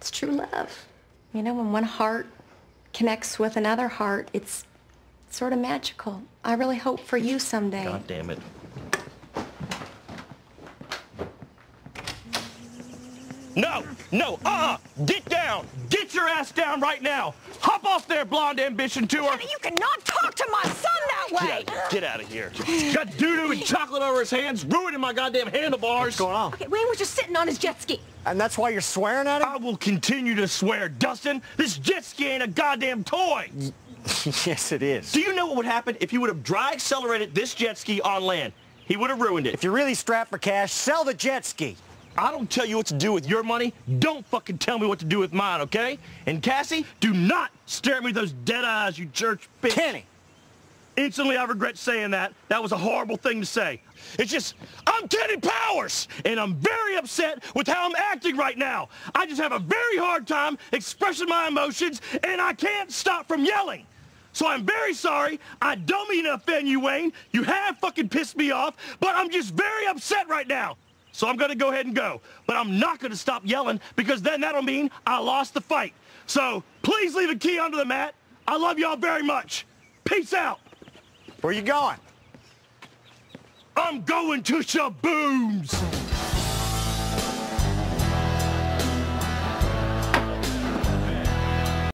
It's true love. You know, when one heart connects with another heart, it's sort of magical. I really hope for you someday. God damn it. No, no, uh-uh. Get down. Get your ass down right now. Hop off there, blonde ambition tour. You cannot talk to my son that way. Get out, get out of here. Got doo-doo and chocolate over his hands, ruining my goddamn handlebars. What's going on? Okay, Wayne was just sitting on his jet ski. And that's why you're swearing at him? I will continue to swear, Dustin. This jet ski ain't a goddamn toy. yes, it is. Do you know what would happen if you would have dry accelerated this jet ski on land? He would have ruined it. If you're really strapped for cash, sell the jet ski. I don't tell you what to do with your money. Don't fucking tell me what to do with mine, okay? And Cassie, do not stare at me with those dead eyes, you church bitch. Kenny. Instantly, I regret saying that. That was a horrible thing to say. It's just, I'm Kenny Powers, and I'm very upset with how I'm acting right now. I just have a very hard time expressing my emotions, and I can't stop from yelling. So I'm very sorry. I don't mean to offend you, Wayne. You have fucking pissed me off, but I'm just very upset right now. So I'm going to go ahead and go. But I'm not going to stop yelling because then that'll mean I lost the fight. So please leave a key under the mat. I love y'all very much. Peace out. Where you going? I'm going to Shabooms.